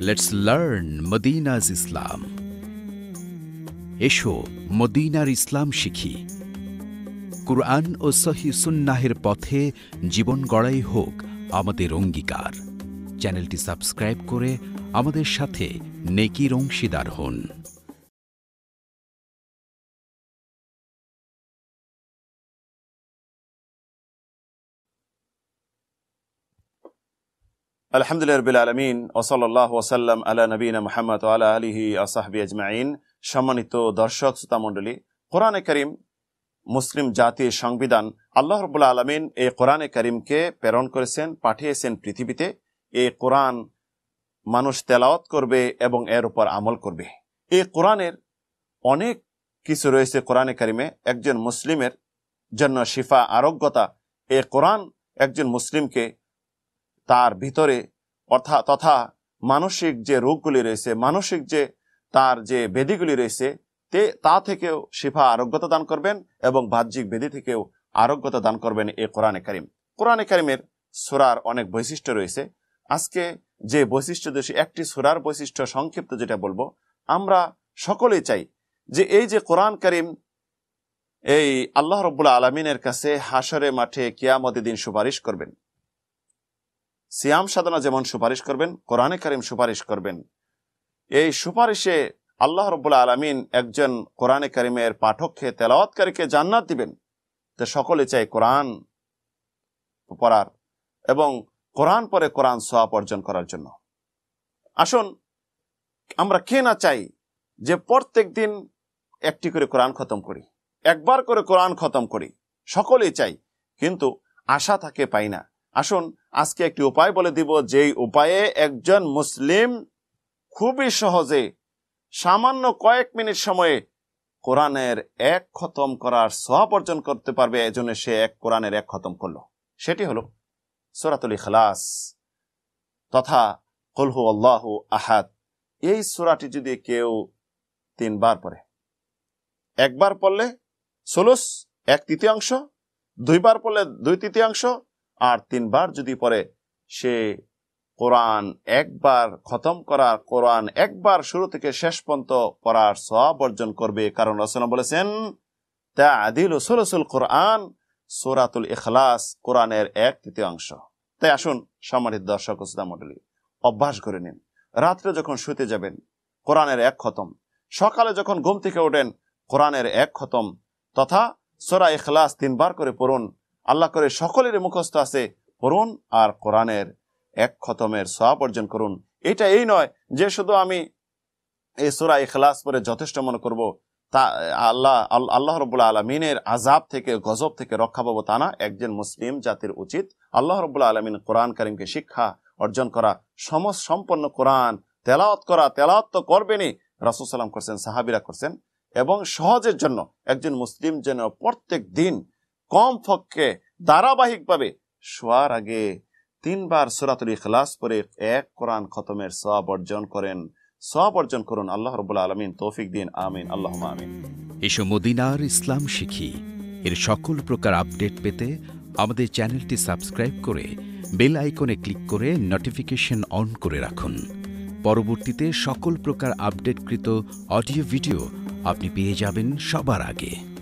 Let's learn মদিনাজ ইসলাম এসো, মদিনার ইসলাম শিখি। কুরআন ও সহি সুন্নাহের পথে জীবন গড়াই হোক আমাদের অঙ্গীকার। চ্যানেলটি সাবস্ক্রাইব করে আমাদের সাথে নেকির অংশীদার হন। আলহামদুলিল্লাহ রবিল আলমিন ওসল্লাহ ওসাল্লাম আলা নবীন সম্মানিত দর্শক, শ্রোতা মণ্ডলী, কোরআনে করিম মুসলিম জাতির সংবিধান আল্লাহ রবুল্লা আলমিন এই কোরআনে করিমকে প্রেরণ করেছেন, পাঠিয়েছেন পৃথিবীতে। এই কোরআন মানুষ তেলাওয়াত করবে এবং এর উপর আমল করবে। এই কোরআনের অনেক কিছু রয়েছে কোরআনে করিমে। একজন মুসলিমের জন্য শিফা আরোগ্যতা। এ কোরআন একজন মুসলিমকে তার ভিতরে, অর্থাৎ তথা মানসিক যে রোগগুলি রয়েছে, মানসিক যে তার যে বেদিগুলি রয়েছে, তে তা থেকেও শিফা আরোগ্যতা দান করবেন এবং বাহ্যিক বেদি থেকেও আরোগ্যতা দান করবেন এ কোরআনে কারিম। কোরআনে কারিমের সুরার অনেক বৈশিষ্ট্য রয়েছে। আজকে যে বৈশিষ্ট্য দেশে একটি সুরার বৈশিষ্ট্য সংক্ষিপ্ত যেটা বলব, আমরা সকলেই চাই যে এই যে কোরআন করিম, এই আল্লাহ রব্বুল্লা আলমিনের কাছে হাসরে মাঠে কিয়ামতে দিন সুপারিশ করবেন। সিয়াম সাধনা যেমন সুপারিশ করবেন, কোরআনে কারিম সুপারিশ করবেন। এই সুপারিশে আল্লাহ রব্বুল্লা আলমিন একজন কোরআনে কারিমের পাঠককে, তেলাওয়াতকারীকে জান্নাত দিবেন। তো সকলে চাই কোরআন পড়ার এবং কোরআন পরে কোরআন সোয়াব অর্জন করার জন্য। আসুন, আমরা কে না চাই যে প্রত্যেক দিন একটি করে কোরআন খতম করি, একবার করে কোরআন খতম করি। সকলেই চাই, কিন্তু আশা থাকে পাই না। আসুন, আজকে একটি উপায় বলে দিব, যেই উপায়ে একজন মুসলিম খুবই সহজে সামান্য কয়েক মিনিট সময়ে কোরআনের এক খতম করার সব অর্জন করতে পারবে। এজন্য সে এক কোরআনের এক খতম করল। সেটি হলো সোরাতুল ইখলাস তথা কলহু আল্লাহ আহাদ। এই সুরাটি যদি কেউ তিনবার পড়ে, একবার পড়লে ষোলস এক তৃতীয়াংশ, দুইবার পড়লে দুই তৃতীয়াংশ আর তিনবার যদি পড়ে, সে কোরআন একবার খতম করার, কোরআন একবার শুরু থেকে শেষ পর্যন্ত পড়ার সব অর্জন করবে। কারণ রচনা বলেছেন তা আদিল সুরসুল কোরআন, সোরাতুল ইখলাস, কোরআনের এক তৃতীয়াংশ তাই আসুন, সম্মানিত দর্শক মন্ডলী অভ্যাস করে নিন। রাত্রে যখন শুতে যাবেন, কোরআনের এক খতম। সকালে যখন ঘুম থেকে ওঠেন, কোরআনের এক খতম। তথা সোরা ইখলাস তিনবার করে পড়ুন। আল্লাহ করে সকলের মুখস্থ আছে। পড়ুন আর কোরআনের এক খতমের সব অর্জন করুন। এটা এই নয় যে শুধু আমি এই সোরা ইখলাস পরে যথেষ্ট মনে করব, তা আল্লাহ আল্লাহ রবুল্লা আলমিনের আজাব থেকে, গজব থেকে রক্ষা পাবো তা না। একজন মুসলিম জাতির উচিত আল্লাহ রবুল্লা আলমিন কোরআন করিমকে শিক্ষা অর্জন করা সমস্ত সম্পন্ন কোরআন তেলাওয়াত করা, তেলাওয়াত তো করবেনই, রাসুল করছেন, সাহাবিরা করছেন, এবং সহজের জন্য একজন মুসলিম যেন প্রত্যেক দিন কম পক্ষে ধারাবাহিকভাবে শোয়ার আগে তিনবার সুরাতুল ইখলাস পরে এক কোরআন খতমের সব অর্জন করেন। সব অর্জন করুন। আল্লাহ রবুল্লা আলমিন তৌফিক দিন। আমিন। আল্লাহ আমিন। এসো মদিনার ইসলাম শিখি। এর সকল প্রকার আপডেট পেতে আমাদের চ্যানেলটি সাবস্ক্রাইব করে বেল আইকনে ক্লিক করে নোটিফিকেশন অন করে রাখুন। পরবর্তীতে সকল প্রকার আপডেটকৃত অডিও ভিডিও আপনি পেয়ে যাবেন সবার আগে।